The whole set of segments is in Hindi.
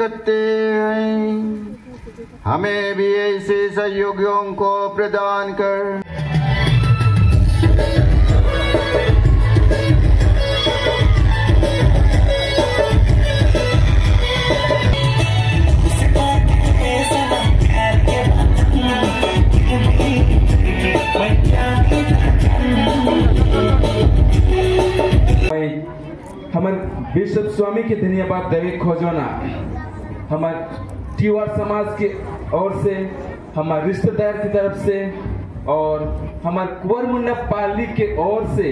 करते हैं। हमें भी ऐसे सहयोगियों को प्रदान कर। बिशप स्वामी के धन्यवाद देवे खोजना हमारे टीवार समाज के ओर से, हमारे रिश्तेदार की तरफ़ से और हमारे कुंवर मुन्ना पाली के ओर से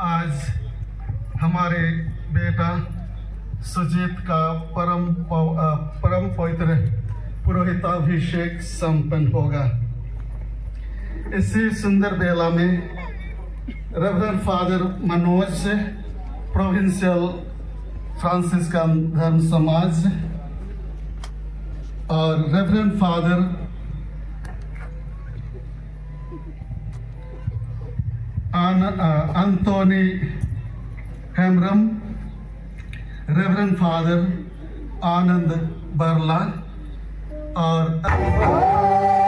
आज हमारे बेटा सुजीत का परम परम पवित्र पुरोहिताभिषेक संपन्न होगा। इसी सुंदर बेला में Reverend Father Manoj provincial Franciscan धर्म समाज और Reverend Father Uh, Anthony Hamram, Reverend Father Anand Barla, or.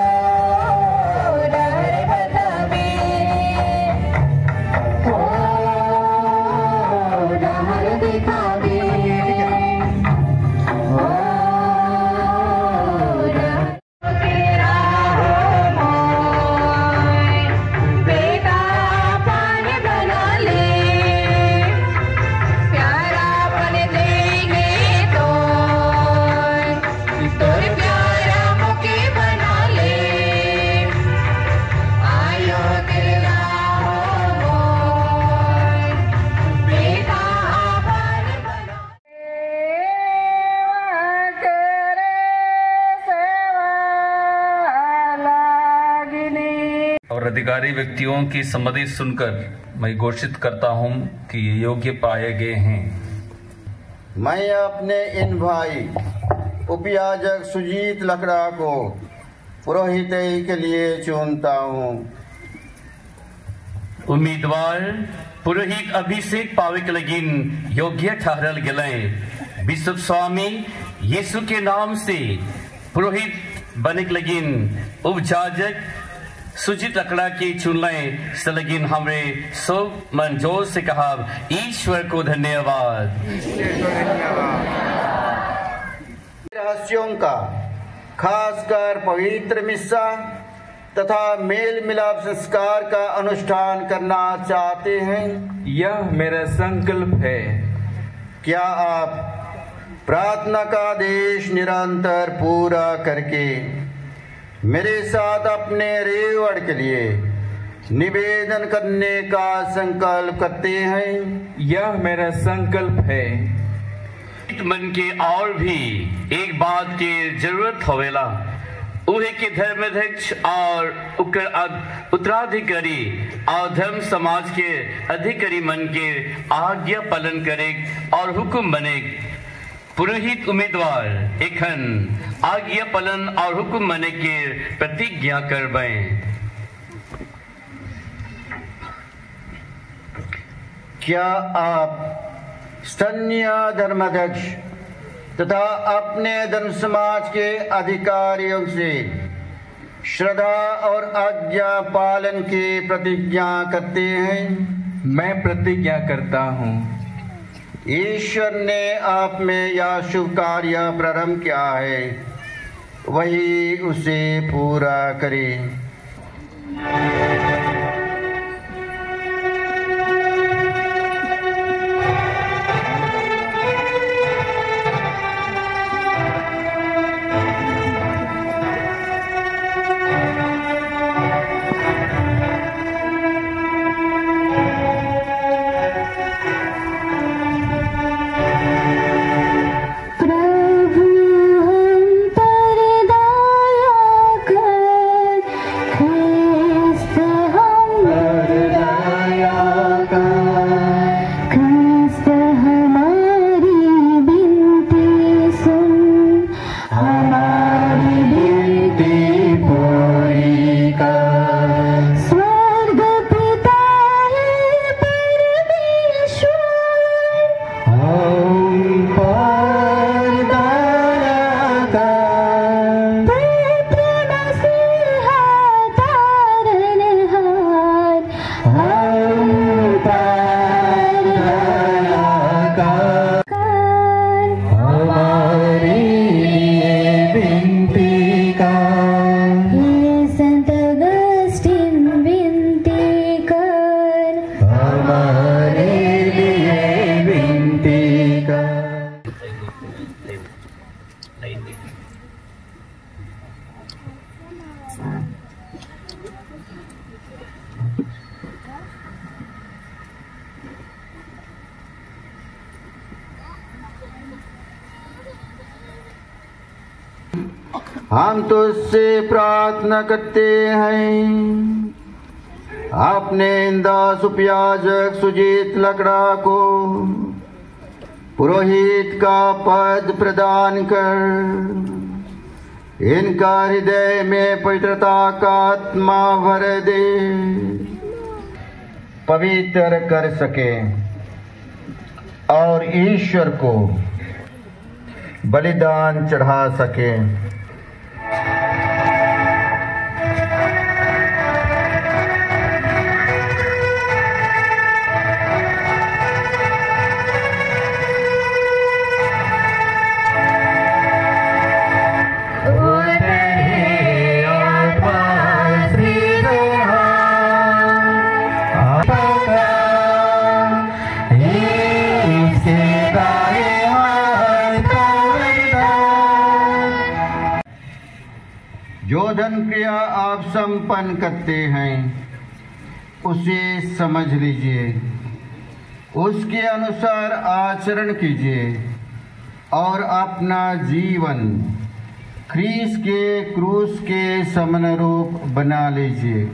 अधिकारी व्यक्तियों की सम्मति सुनकर मैं घोषित करता हूँ कि ये योग्य पाए गए हैं। मैं अपने इन भाई उपयाजक सुजीत लकड़ा को पुरोहित के लिए चुनता हूँ। उम्मीदवार पुरोहित अभिषेक पावे लगिन योग्य ठहरल गए विश्व स्वामी यीशु के नाम से पुरोहित बने के लगिन उपजाजक सुजित लकड़ा की चुनले से लगिन हमरे सब मन ज़ोर से कहा ईश्वर को धन्यवाद। रहस्यों का खासकर पवित्र मिस्सा तथा मेल मिलाप संस्कार का अनुष्ठान करना चाहते हैं। यह मेरा संकल्प है। क्या आप प्रार्थना का आदेश निरंतर पूरा करके मेरे साथ अपने रेवड़ के लिए निवेदन करने का संकल्प करते हैं। यह मेरा संकल्प है। मन के और भी एक बात की ज़रूरत होवेला। उहे के धर्माध्यक्ष और उत्तराधिकारी और धर्म समाज के अधिकारी मन के आज्ञा पालन करे और हुक्म बने। पुरोहित उम्मीदवार एखन आज्ञा पालन और हुक्म बने के प्रतिज्ञा करबे क्या आप स्थानीय धर्माध्यक्ष तथा अपने धर्म समाज के अधिकारियों से श्रद्धा और आज्ञा पालन की प्रतिज्ञा करते हैं? मैं प्रतिज्ञा करता हूँ। ईश्वर ने आप में यह शुभ कार्य प्रारंभ किया है वही उसे पूरा करें। हम तो हम प्रार्थना करते हैं। अपने इंदा सुप्याजक सुजीत लकड़ा को पुरोहित का पद प्रदान कर। इनका हृदय में पवित्रता का आत्मा भर दे। पवित्र कर सके और ईश्वर को बलिदान चढ़ा सके। आप करते हैं, उसे समझ लीजिए। उसके अनुसार आचरण कीजिए और अपना जीवन क्रीस के क्रूस के समनुरूप बना लीजिए।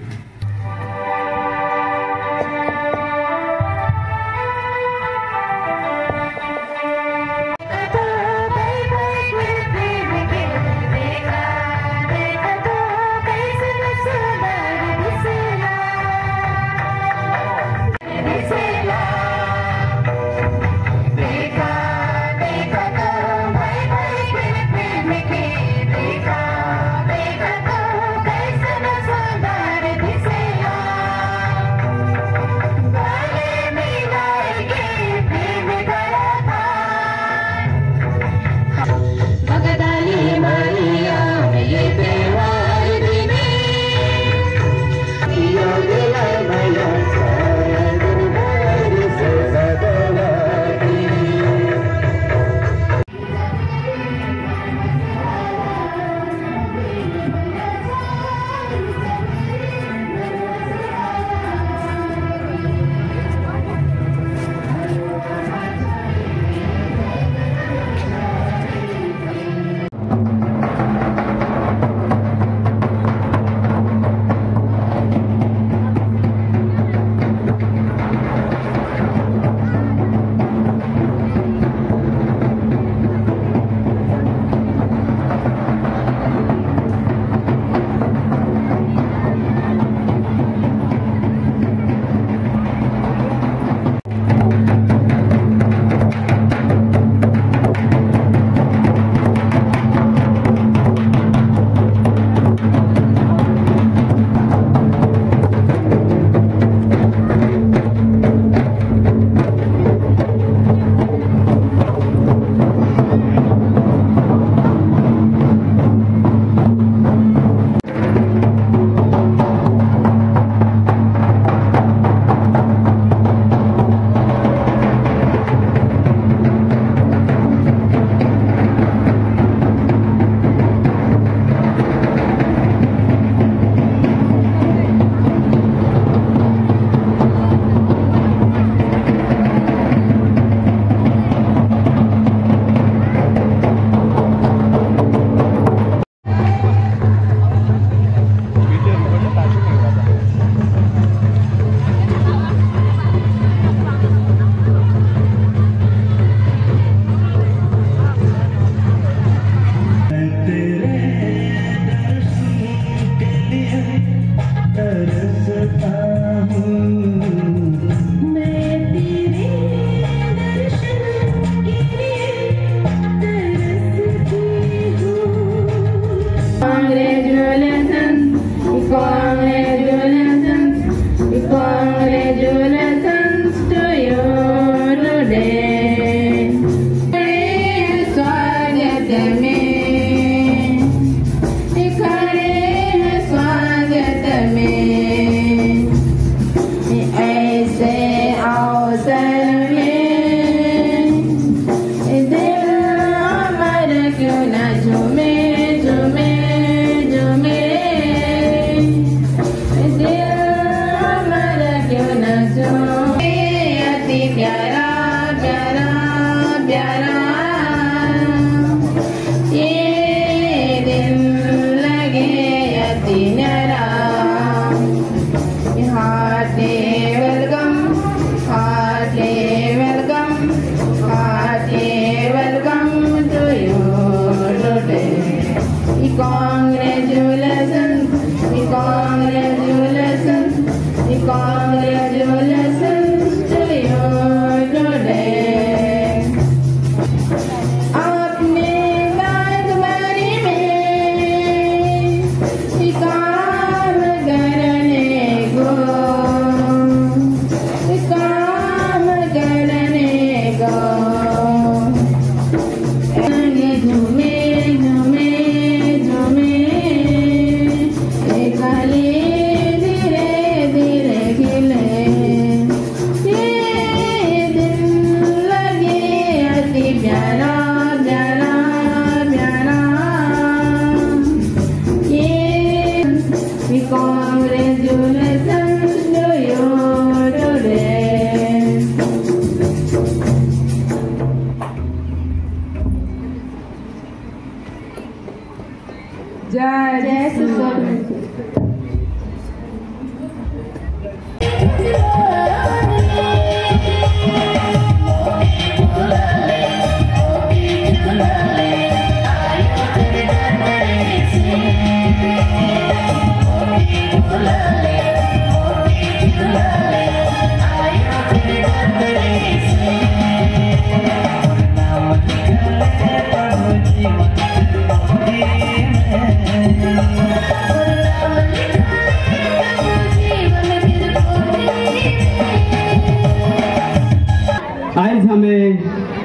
जय जय सुस्वामी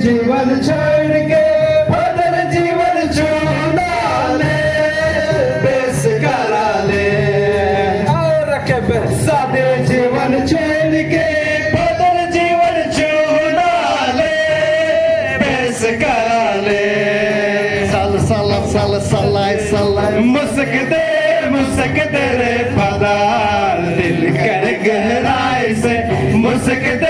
जीवन छोड़ के बदल जीवन बेस करा ले। और शादी जीवन छोड़ के बदल जीवन चुना ले, बेस करा ले। सल सल सल सलाई सलाई मुस्क दे मुस्क दे रे पदा दिल कर गहराई से मुस्क दे।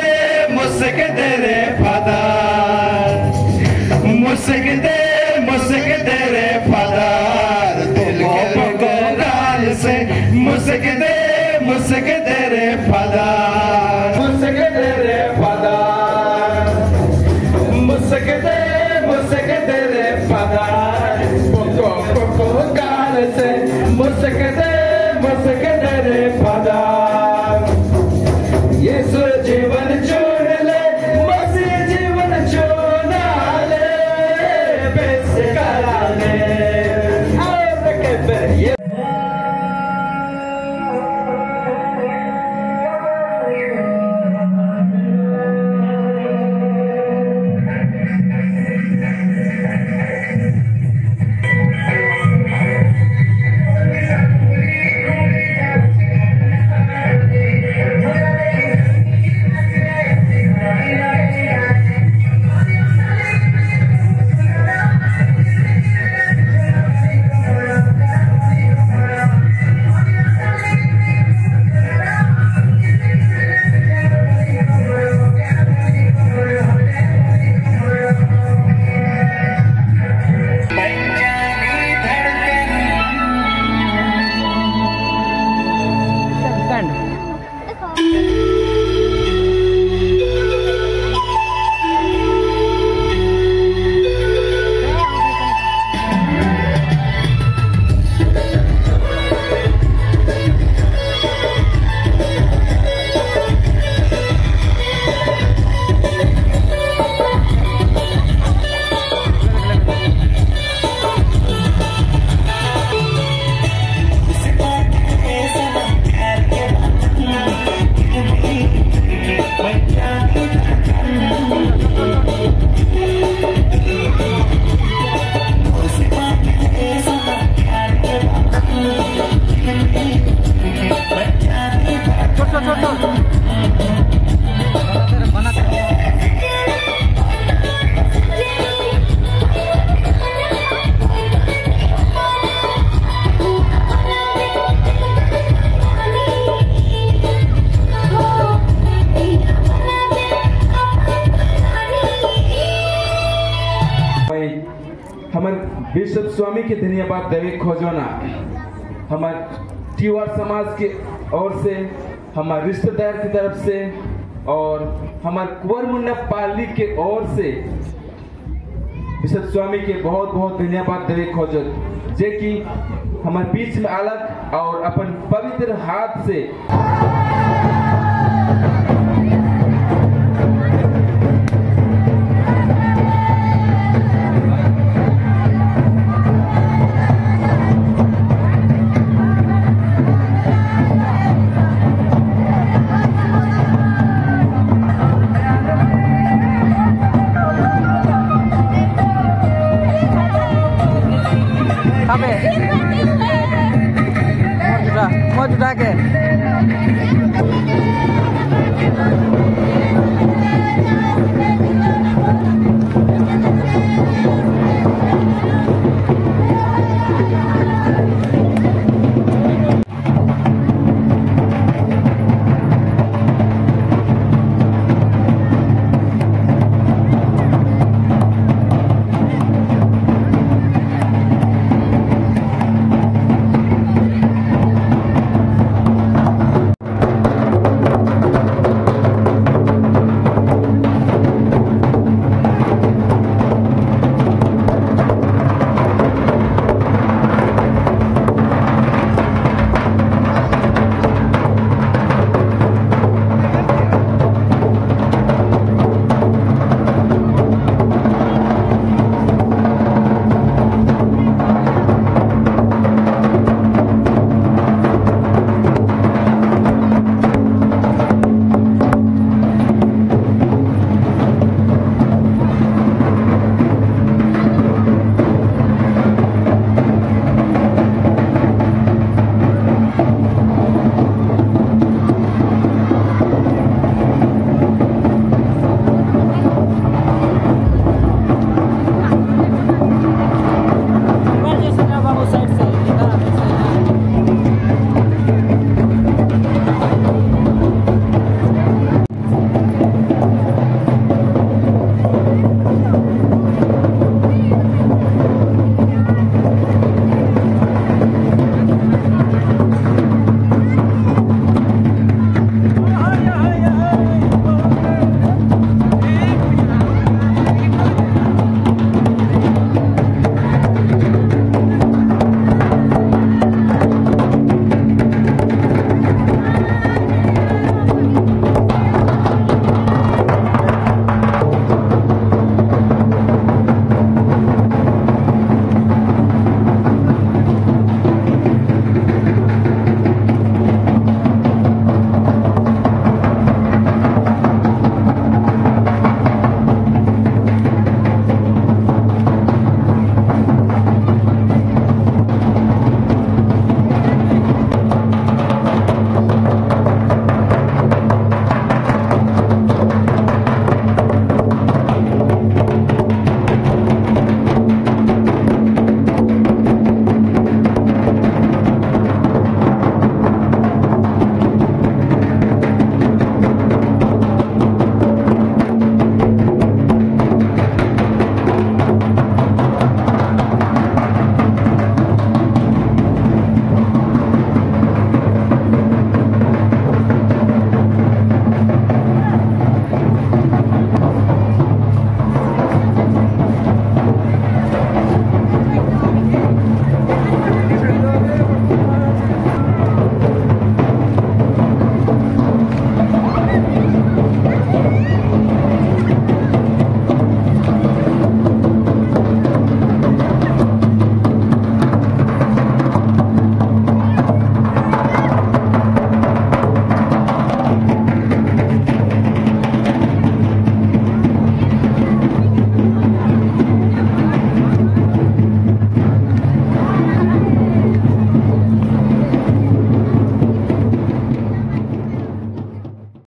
स्वामी के धन्यवाद देवे खोजना हमारे तिवार समाज के ओर से, हमारे रिश्तेदार की तरफ़ से, और हमारे कुंवर मुन्ना पाली के ओर से बिशप स्वामी के बहुत बहुत धन्यवाद देवे खोजत जे कि हमारे बीच में अलग और अपन पवित्र हाथ से